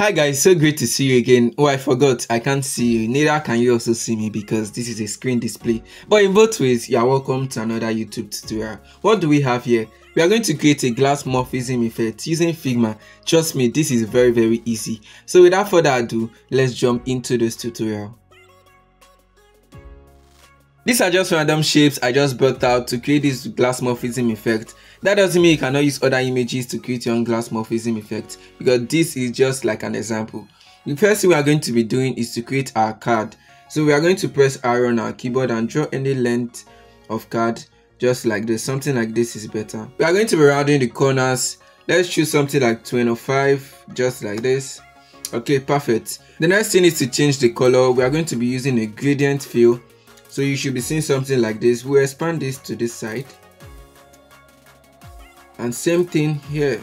Hi guys, so great to see you again. Oh, I forgot, I can't see you. Neither can you also see me because this is a screen display. But in both ways, you are welcome to another YouTube tutorial. What do we have here? We are going to create a glass morphism effect using Figma. Trust me, this is very very easy. So without further ado, let's jump into this tutorial. These are just random shapes I just brought out to create this glass morphism effect. That doesn't mean you cannot use other images to create your own glass morphism effect because this is just like an example. The first thing we are going to be doing is to create our card. So we are going to press R on our keyboard and draw any length of card just like this. Something like this is better. We are going to be rounding the corners. Let's choose something like 25 just like this. Okay, perfect. The next thing is to change the color. We are going to be using a gradient fill so you should be seeing something like this. We'll expand this to this side. And same thing here.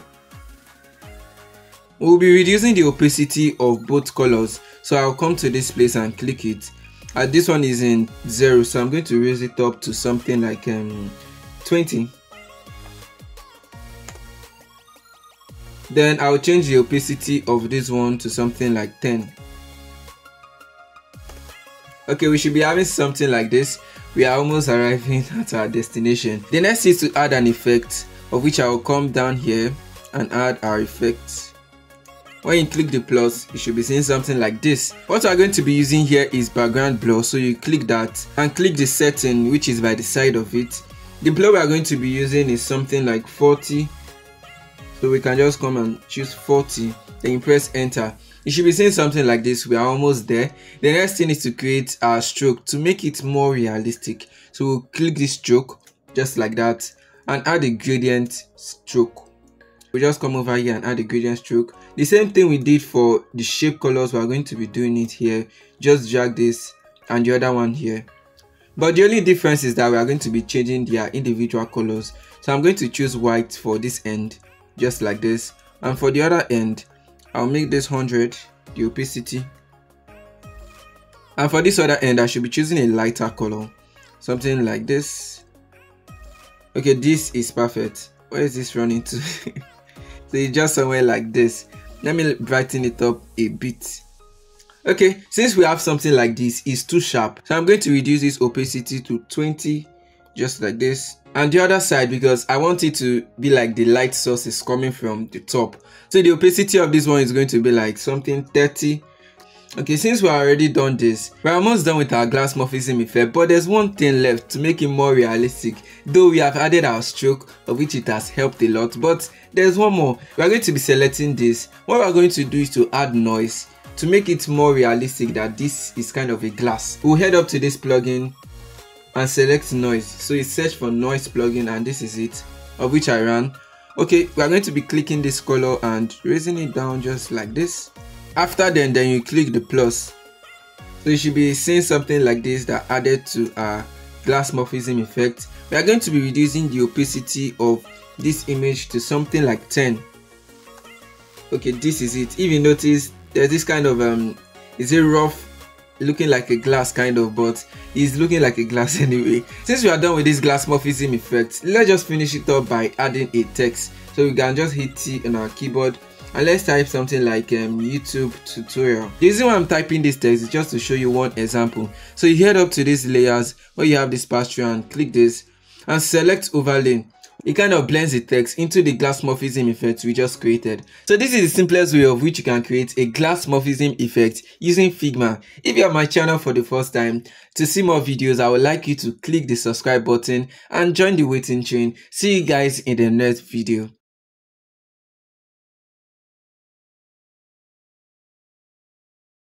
We'll be reducing the opacity of both colors. So I'll come to this place and click it. Uh, this one is in 0 so I'm going to raise it up to something like um, 20. Then I'll change the opacity of this one to something like 10 okay we should be having something like this. We are almost arriving at our destination. The next is to add an effect of which i will come down here and add our effect when you click the plus you should be seeing something like this. What we're going to be using here is background blur. So you click that and click the setting which is by the side of it. The blur we are going to be using is something like 40 so we can just come and choose 40 then you press enter you should be seeing something like this we are almost there. The next thing is to create a stroke to make it more realistic. So we'll click this stroke just like that and add a gradient stroke. We just come over here and add a gradient stroke. The same thing we did for the shape colors we are going to be doing it here. Just drag this and the other one here. But the only difference is that we are going to be changing their individual colors. So i'm going to choose white for this end just like this. And for the other end I'll make this 100 the opacity. And for this other end I should be choosing a lighter color. Something like this. Okay this is perfect. Where is this running to? So it's just somewhere like this. Let me brighten it up a bit. Okay since we have something like this it's too sharp. So i'm going to reduce this opacity to 20 just like this. And the other side because I want it to be like the light source is coming from the top. So the opacity of this one is going to be like something 30 okay since we're already done this we're almost done with our glass morphism effect but there's one thing left to make it more realistic. Though we have added our stroke of which it has helped a lot but there's one more. We're going to be selecting this. What we're going to do is to add noise to make it more realistic that this is kind of a glass. We'll head up to this plugin and select noise. So you search for noise plugin and this is it of which i ran. Okay we are going to be clicking this color and raising it down just like this. After then then you click the plus. So you should be seeing something like this that added to our glass morphism effect. We are going to be reducing the opacity of this image to something like 10 okay this is it. If you notice there's this kind of um is a rough looking like a glass kind of but it's looking like a glass anyway. Since we are done with this glass morphism effect let's just finish it up by adding a text. So we can just hit t on our keyboard and let's type something like um, youtube tutorial. The reason why i'm typing this text is just to show you one example. So you head up to these layers where you have this pass and click this and select overlay it kind of blends the text into the glass morphism effect we just created. So this is the simplest way of which you can create a glass morphism effect using Figma. If you are my channel for the first time, to see more videos, I would like you to click the subscribe button and join the waiting train. See you guys in the next video.